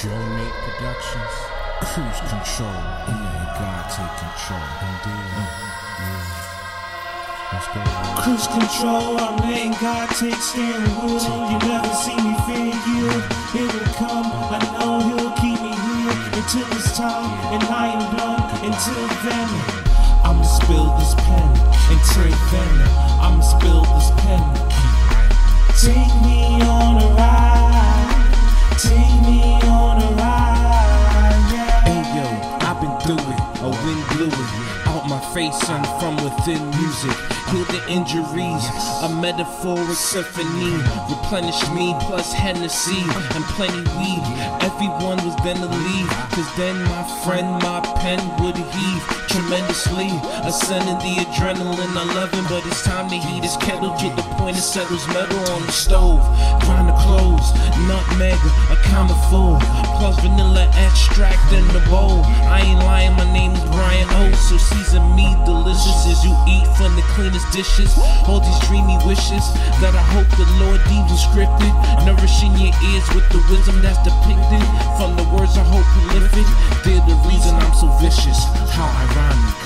Joe Nate Productions. Cruise control. And let God take control. Indeed. Mm. Yeah. Let's go. Cruise control, I'm letting God take steering wheel. You never see me fear you. It will come, I know He'll keep me here until it's time, and I am done. Until then, I'ma spill this pen. and Until then, and from within music. Heal the injuries, a metaphoric symphony. Replenish me plus Hennessy and plenty weed. Everyone was gonna leave, cause then my friend, my pen would heave tremendously. Ascending the adrenaline, I love him, but it's time to heat his kettle. Get the point it settles metal on the stove. Grind the clothes, nutmeg, a full. Plus vanilla extract in the bowl. I ain't name is Brian O. So season me delicious as you eat from the cleanest dishes. All these dreamy wishes that I hope the Lord deems scripted. Nourishing your ears with the wisdom that's depicted from the words I hope prolific. They're the reason I'm so vicious. How ironic.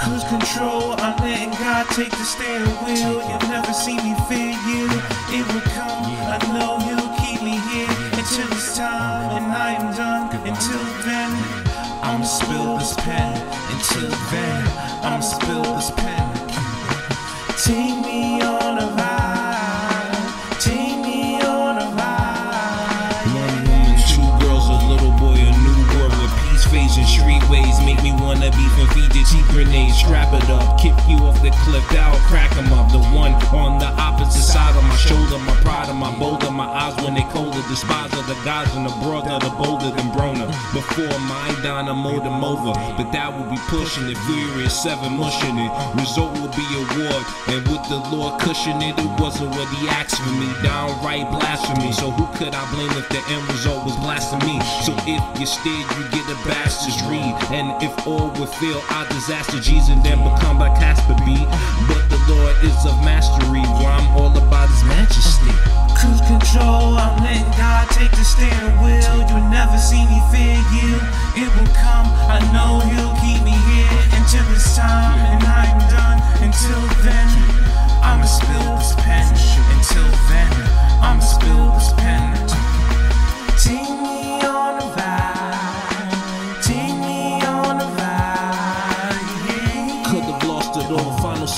Cruise control, I'm letting God take the steering wheel. You'll never see me fear you. It will come, I know He'll keep me here until it's time, and I am done. Until then, I'ma spill this pen. Until then, I'ma spill this pen. Take me on a ride. Take me on a ride. One woman, two girls, a little boy, a new world with peace phasing streetways. Make me wanna be from Fiji, grenades. Strap it up, kick you off the cliff, that'll crack 'em up. And the brother, the bolder than Brona. Before my I mowed them over, but that will be pushing it. Furious seven mushing it. Result will be award, and with the Lord cushion it, it wasn't what he asked for me. Downright blasphemy. So who could I blame if the end result was blasphemy? So if you steered, you get a bastard's read. And if all would fail, our disaster G's and then become like Casper B. But the Lord is of mastery, steering wheel. You'll never see me fear you. It will come, I know He'll keep me here until it's time,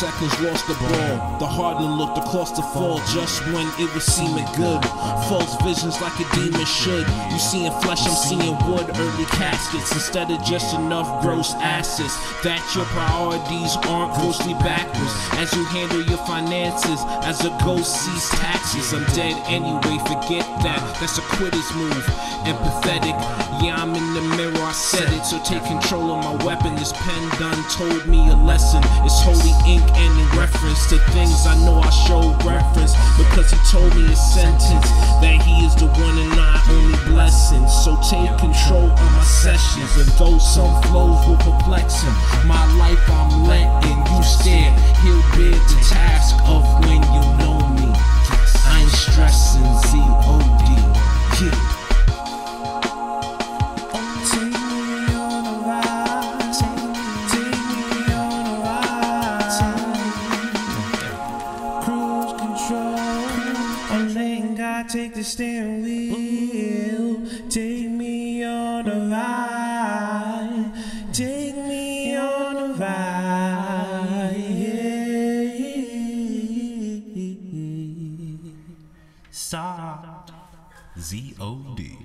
seconds lost the ball. The hardening looked across the fall just when it was seeming good. False visions like a demon should. You seeing flesh, I'm seeing wood. Early caskets instead of just enough gross assets. That your priorities aren't grossly backwards. As you handle your finances, as a ghost sees taxes. I'm dead anyway, forget that. That's a quitter's move. Empathetic. Yeah, I'm in the mirror, I said it. So take control of my weapon. This pen done told me a lesson. It's holy ink in reference to things I know I show reference. Because he told me a sentence that he is the one and I only blessing. So take control of my sessions. And though some flows will perplex him, my life the steering wheel. Take me on a ride. Take me on a ride. Yeah. Stop. Z O D.